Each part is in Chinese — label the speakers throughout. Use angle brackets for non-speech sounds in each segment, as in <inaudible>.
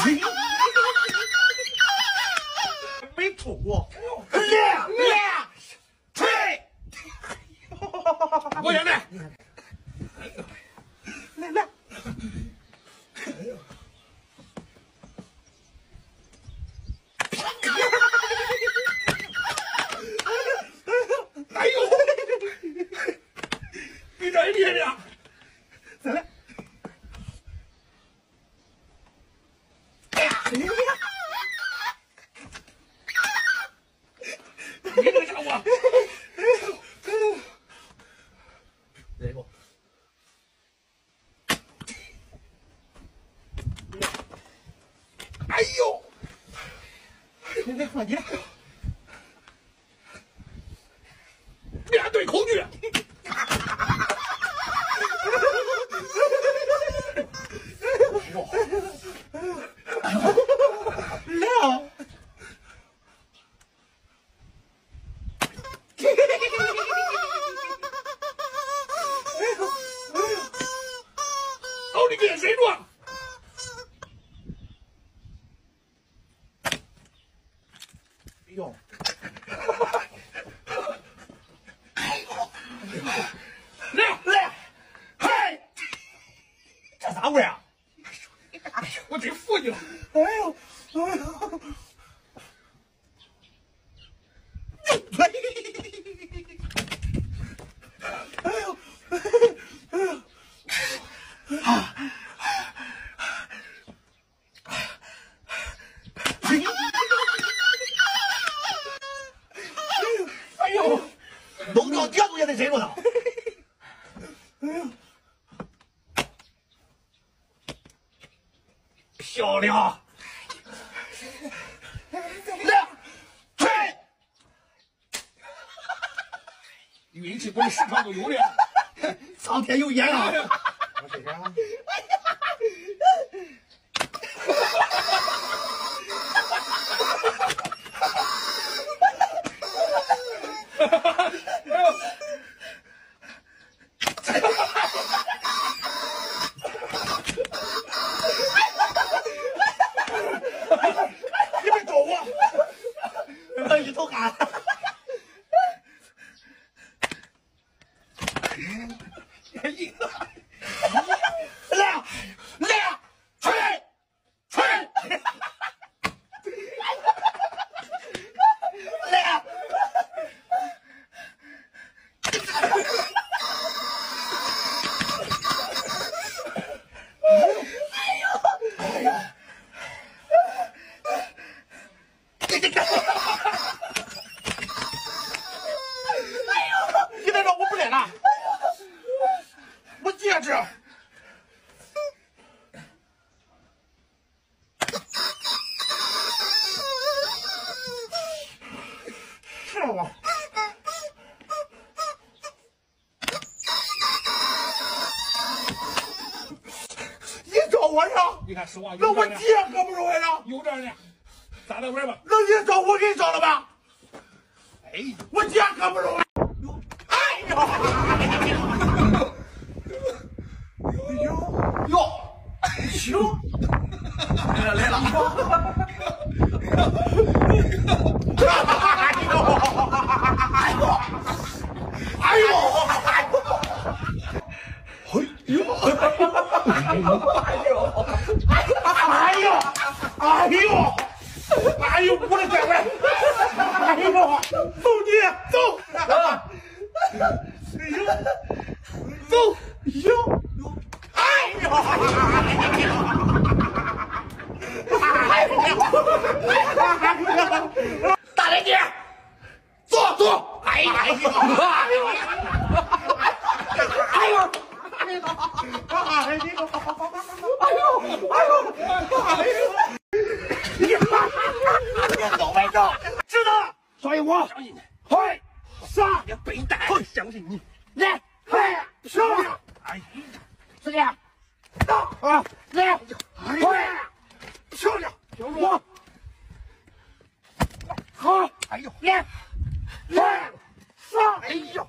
Speaker 1: <laughs> 没吐过。
Speaker 2: 亮亮，吹！
Speaker 3: 我也来。
Speaker 1: 来来，
Speaker 3: 哎呦，比这厉害！
Speaker 1: 再来。
Speaker 3: 你这个家伙，
Speaker 1: 来个。
Speaker 3: 哎呦，
Speaker 1: 来来，换你来。
Speaker 3: 面对恐惧。
Speaker 1: 来啊！
Speaker 3: 到底跟谁撞？
Speaker 1: 哎呦，
Speaker 3: 来，
Speaker 1: 来，嗨，这啥味儿啊？
Speaker 3: 我真服你了。
Speaker 1: 哎呦，哎呦，哎呦，哎呦，
Speaker 3: 哎呦，
Speaker 2: 弄到角度也得伸着它。漂亮！亮，吹！
Speaker 3: 运气不是时常都有的。
Speaker 2: 苍天有眼啊！
Speaker 1: 我这个。
Speaker 2: 你们找我，我你偷看。亮亮，吹吹，亮。你再说我不来了，我戒指。你找我呀？
Speaker 3: 你看实话，
Speaker 2: 那我
Speaker 3: 有这样
Speaker 2: 姐可不容易了？
Speaker 3: 有这样的，玩吧。
Speaker 2: 那你找我给你找了吧？
Speaker 3: 哎，
Speaker 2: 我姐可不是我。哎呀！哟哟，行，来了来了。哎呦！哎呦！哎呦！哎呦！哎呦！我的乖乖！哎呦！走你走！哎呦！走！哎呦！哎呦！大雷姐，坐坐！哎呀！哎呦！来，来，上，哎呦，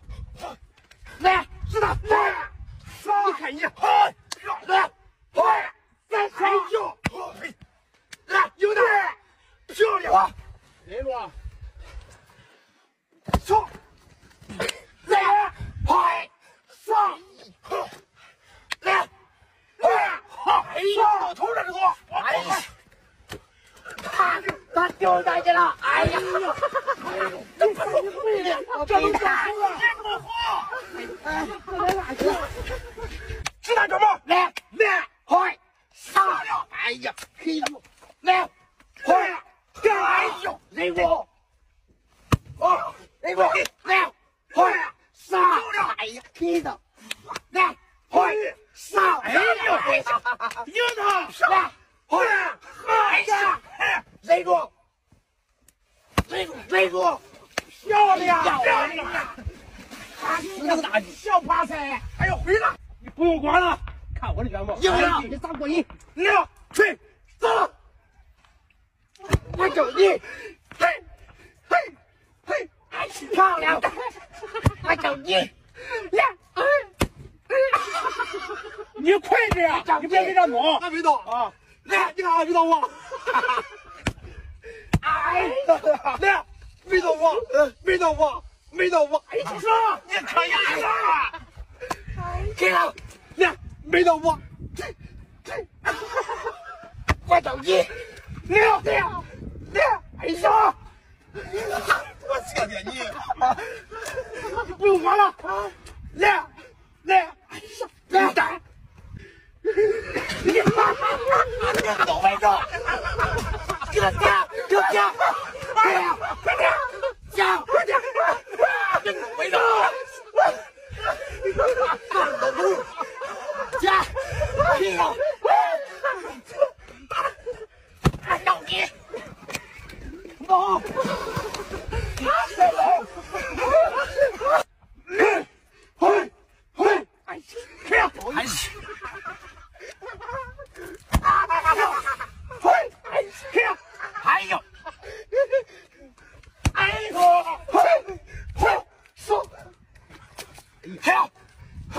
Speaker 3: 来，是的，
Speaker 2: 来，上，
Speaker 3: 你看你，好，来，
Speaker 2: 来，再上，
Speaker 3: 哎
Speaker 2: 呦，来，有的，漂亮，来
Speaker 3: 吧，冲，
Speaker 2: 来，拍，上，来，来，
Speaker 3: 好，
Speaker 2: 老头了，这都，
Speaker 3: 哎呀。
Speaker 2: 他掉下去了，哎呀！这么好！哎，这来哪去？
Speaker 3: 知道什么？
Speaker 2: 来来，快上了！哎呀，嘿呦，来，快！哎呦，人工，哦，人工，来，快上！哎呀，嘿的，来，快上！哎呦，
Speaker 3: 赢他！
Speaker 2: 来，快！哎呀，人工，人工，人工，
Speaker 3: 漂亮，
Speaker 2: 漂
Speaker 3: 漂
Speaker 2: 亮
Speaker 3: 亮！
Speaker 2: 那个大小趴菜，
Speaker 3: 哎呦，回来！你不用管了，看我的拳法。
Speaker 2: 赢了，你咋过瘾？
Speaker 3: 两去走，
Speaker 2: 我就你，
Speaker 3: 嘿，嘿，嘿，
Speaker 2: 哎，漂亮！我就你，来，
Speaker 3: 你快点，你别给他弄。
Speaker 2: 还没到
Speaker 3: 啊！
Speaker 2: 来，你看还没到我。哎，来，没到我，没到我，没到我。<laughs> 哎，
Speaker 3: 住手！你可以了。
Speaker 2: 给了，来，没到我。我就你，
Speaker 3: 两
Speaker 2: 来，来，哎呀！
Speaker 3: 我谢谢你，<laughs> 不用管了。
Speaker 2: 来，来，哎呀，来打！你倒霉着，<laughs> 给他打，给他打！哎呀，快点，加，快点，你倒霉着！讲，哎呀，哎呀你，走，再走。
Speaker 3: 嘿，嘿，
Speaker 2: 哎呀，
Speaker 3: 看，
Speaker 2: 哎呀，
Speaker 3: 嘿，
Speaker 2: 哎呀，
Speaker 3: 看，
Speaker 2: 哎呀，哎呦，
Speaker 3: 嘿，嘿，
Speaker 2: 说，
Speaker 3: 嘿，嘿，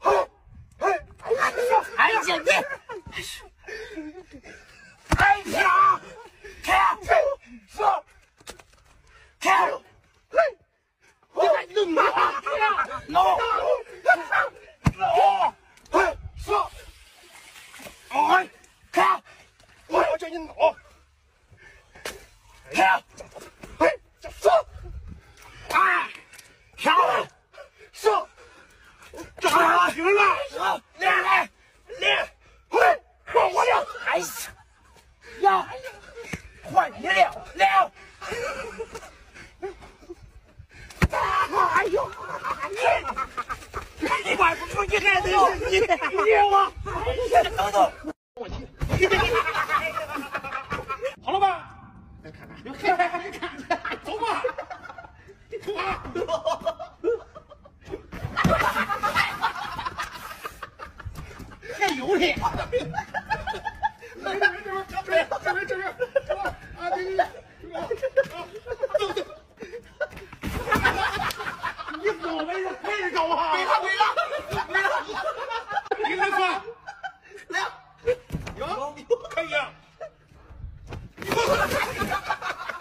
Speaker 3: 嘿，嘿，
Speaker 2: 哎呀，哎呀你，哎呀，看，
Speaker 3: 说，
Speaker 2: 看，
Speaker 3: 嘿，
Speaker 2: 你看你弄啊，弄，
Speaker 3: 哦，嘿，说，
Speaker 2: 哎，看，
Speaker 3: 我叫你弄，
Speaker 2: 看，
Speaker 3: 嘿，说，
Speaker 2: 哎，漂亮，
Speaker 3: 说，这还行了，
Speaker 2: 来来来，
Speaker 3: 嘿，换我了，
Speaker 2: 哎呀，呀，换你了，了。哎呦！你怪不出你还得是你，你我，等等，
Speaker 3: 好了吧？来看看，看，走吧，走吧。
Speaker 2: 还有嘞！
Speaker 3: 这边，这边，这边，这边，这边，啊，对对对，走走。你倒霉了，快点搞啊！
Speaker 2: 没了没了没了！
Speaker 3: 你来算，
Speaker 2: 来，
Speaker 3: 有，可以啊。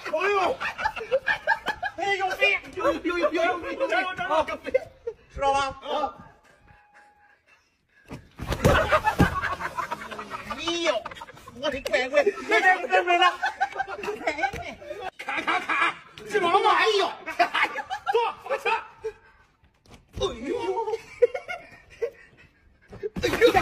Speaker 3: 哎呦，
Speaker 2: 哎有飞，有有有有有有
Speaker 3: 加油加油！
Speaker 2: 知道吧？
Speaker 3: 啊！
Speaker 2: 哎呦，我的乖乖，没没没没了！
Speaker 3: 看看看，知道吗？
Speaker 2: 哎呦，
Speaker 3: 坐，放下。
Speaker 2: 哎呦，
Speaker 3: 哎呦，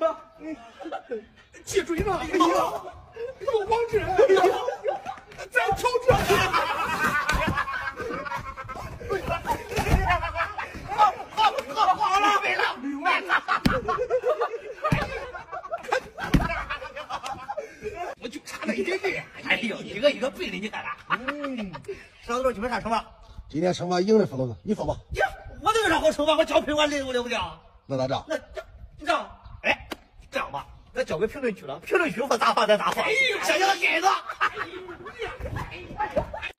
Speaker 1: 来，
Speaker 3: 接准了！哎呦，有王志，哎呦，咱瞅这。
Speaker 1: 好了，没了，没了。
Speaker 3: 我就差那一点点。
Speaker 1: 哎呦，一个一个背的，你看看。嗯，上头今天啥惩罚？
Speaker 4: 今天惩罚赢的斧头子，你说吧。
Speaker 1: 呀，我这有啥好惩罚？我交配完累不了不了？
Speaker 4: 那咋着？
Speaker 1: 那这你这样，哎，这样吧，咱交给评论区了，评论区说咋罚咱咋罚。
Speaker 3: 哎呦
Speaker 1: 想想该子。
Speaker 3: 哎呦，哎呦，哎呦。